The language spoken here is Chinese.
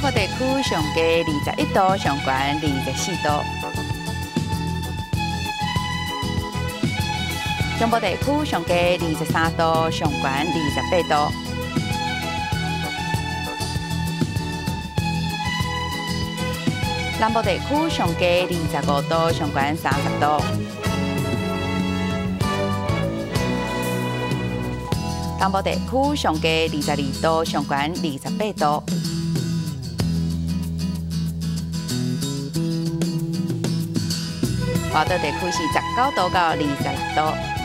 北部地区上低二十一度，上悬二十四度。中部地区上低二十三度，上悬二十八度。南部地区上低二十五度，上悬三十度。东部地区上低二十二度，上悬二十八度。华东地区是十九度到二十六度。